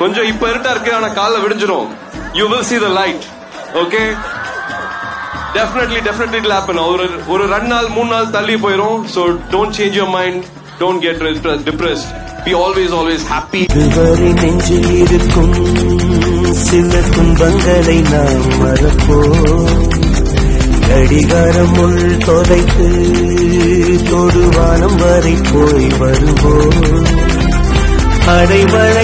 கொஞ்சம் இப்ப இருட்டா இருக்கு ஆனா கால விடிஞ்சிரும். You will see the light okay definitely definitely it happen ஒரு ஒரு ரெண்டு நாள் மூணு நாள் தள்ளி போயிரும். So don't change your mind don't get depress be always always happy நெஞ்சில் இருக்கும் சில துன்பங்களை நாம் மறப்போம். கடிகாரம் உள் தொலைத்து தொடுவானம் வரை போய் வருவோம். அடைவழ